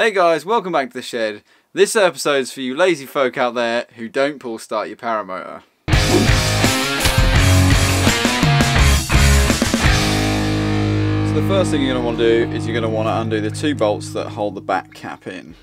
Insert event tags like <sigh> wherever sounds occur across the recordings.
Hey guys, welcome back to the shed. This episode's for you lazy folk out there who don't pull start your paramotor. So the first thing you're going to want to do is you're going to want to undo the two bolts that hold the back cap in.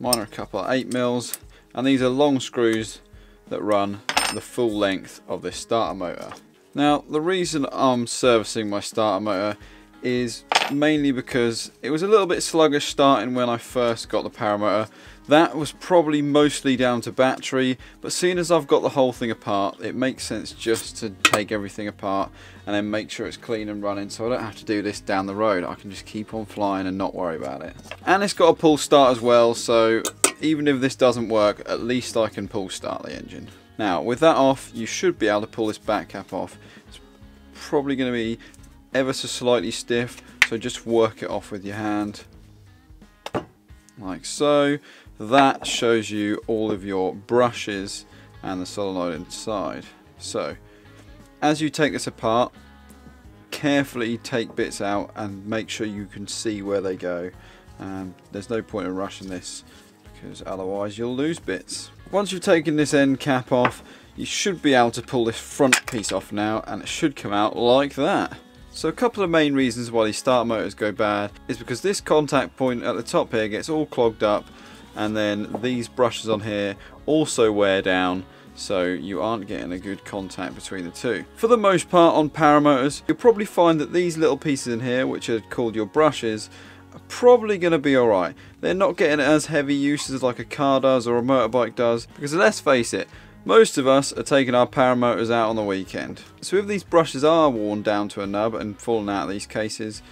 Mine are a couple of 8 mils and these are long screws that run the full length of this starter motor. Now the reason I'm servicing my starter motor is mainly because it was a little bit sluggish starting when I first got the paramotor. That was probably mostly down to battery, but seeing as I've got the whole thing apart, it makes sense just to take everything apart and then make sure it's clean and running so I don't have to do this down the road. I can just keep on flying and not worry about it. And it's got a pull start as well, so even if this doesn't work, at least I can pull start the engine. Now, with that off, you should be able to pull this back cap off. It's probably going to be ever so slightly stiff, so just work it off with your hand, like so. That shows you all of your brushes and the solenoid inside. So, as you take this apart, carefully take bits out and make sure you can see where they go. Um, there's no point in rushing this because otherwise you'll lose bits. Once you've taken this end cap off, you should be able to pull this front piece off now and it should come out like that. So a couple of main reasons why these start motors go bad is because this contact point at the top here gets all clogged up and then these brushes on here also wear down so you aren't getting a good contact between the two. For the most part on paramotors, you'll probably find that these little pieces in here which are called your brushes are probably going to be alright. They're not getting as heavy uses like a car does or a motorbike does because let's face it most of us are taking our paramotors out on the weekend. So if these brushes are worn down to a nub and fallen out of these cases,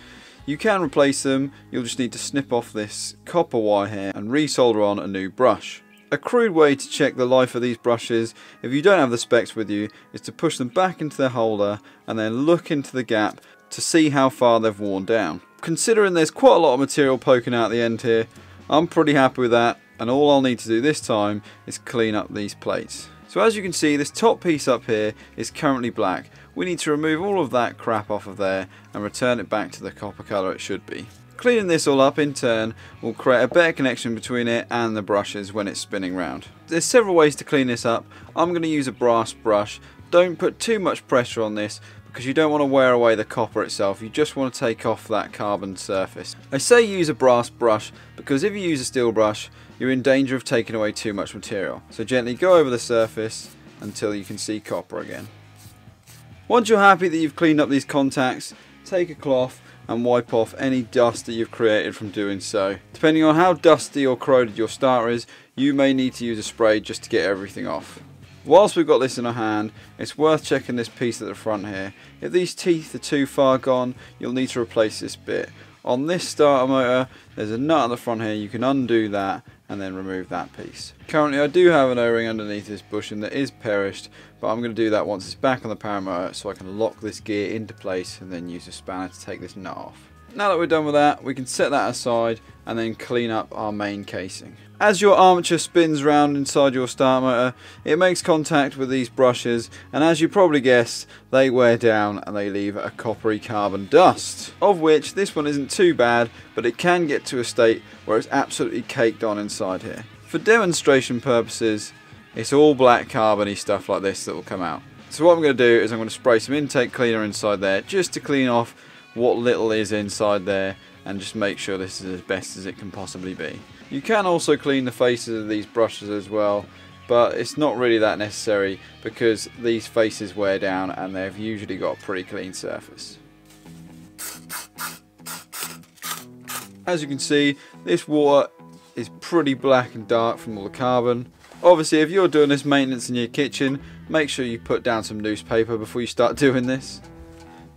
you can replace them, you'll just need to snip off this copper wire here and resolder on a new brush. A crude way to check the life of these brushes, if you don't have the specs with you, is to push them back into their holder and then look into the gap to see how far they've worn down. Considering there's quite a lot of material poking out the end here, I'm pretty happy with that and all I'll need to do this time is clean up these plates. So as you can see, this top piece up here is currently black. We need to remove all of that crap off of there and return it back to the copper colour it should be. Cleaning this all up in turn will create a better connection between it and the brushes when it's spinning round. There's several ways to clean this up. I'm going to use a brass brush. Don't put too much pressure on this because you don't want to wear away the copper itself, you just want to take off that carbon surface. I say use a brass brush because if you use a steel brush, you're in danger of taking away too much material. So gently go over the surface until you can see copper again. Once you're happy that you've cleaned up these contacts, take a cloth and wipe off any dust that you've created from doing so. Depending on how dusty or corroded your starter is, you may need to use a spray just to get everything off. Whilst we've got this in our hand, it's worth checking this piece at the front here. If these teeth are too far gone, you'll need to replace this bit. On this starter motor, there's a nut at the front here, you can undo that and then remove that piece. Currently I do have an o-ring underneath this bushing that is perished, but I'm going to do that once it's back on the paramotor so I can lock this gear into place and then use a spanner to take this nut off. Now that we're done with that, we can set that aside and then clean up our main casing. As your armature spins round inside your starter motor, it makes contact with these brushes and as you probably guessed, they wear down and they leave a coppery carbon dust. Of which this one isn't too bad, but it can get to a state where it's absolutely caked on inside here. For demonstration purposes, it's all black carbony stuff like this that will come out. So what I'm going to do is I'm going to spray some intake cleaner inside there just to clean off what little is inside there and just make sure this is as best as it can possibly be. You can also clean the faces of these brushes as well but it's not really that necessary because these faces wear down and they've usually got a pretty clean surface. As you can see this water is pretty black and dark from all the carbon. Obviously if you're doing this maintenance in your kitchen make sure you put down some newspaper before you start <laughs> doing this.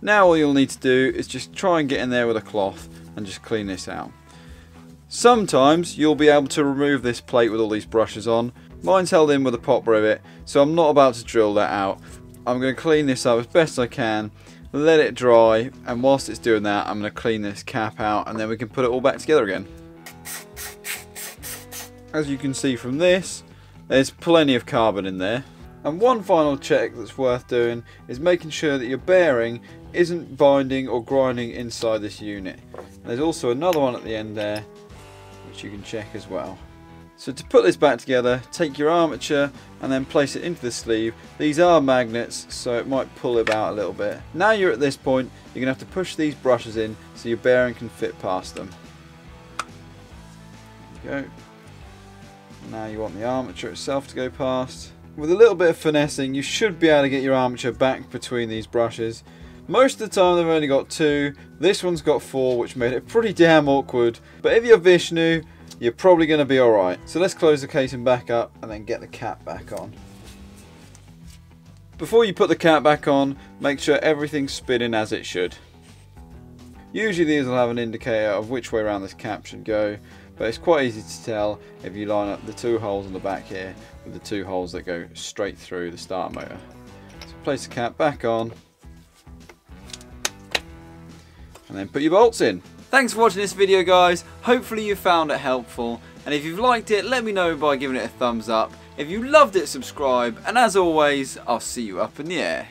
Now all you'll need to do is just try and get in there with a cloth and just clean this out. Sometimes you'll be able to remove this plate with all these brushes on. Mine's held in with a pop rivet, so I'm not about to drill that out. I'm going to clean this up as best I can, let it dry, and whilst it's doing that, I'm going to clean this cap out, and then we can put it all back together again. As you can see from this, there's plenty of carbon in there. And one final check that's worth doing is making sure that your bearing isn't binding or grinding inside this unit. There's also another one at the end there which you can check as well. So to put this back together, take your armature and then place it into the sleeve. These are magnets, so it might pull it out a little bit. Now you're at this point, you're going to have to push these brushes in so your bearing can fit past them. There you go. Now you want the armature itself to go past. With a little bit of finessing, you should be able to get your armature back between these brushes. Most of the time they've only got two. This one's got four, which made it pretty damn awkward. But if you're Vishnu, you're probably going to be alright. So let's close the casing back up and then get the cap back on. Before you put the cap back on, make sure everything's spinning as it should. Usually these will have an indicator of which way around this cap should go, but it's quite easy to tell if you line up the two holes on the back here with the two holes that go straight through the starter motor. So place the cap back on, and then put your bolts in. Thanks for watching this video guys, hopefully you found it helpful and if you've liked it let me know by giving it a thumbs up. If you loved it subscribe and as always I'll see you up in the air.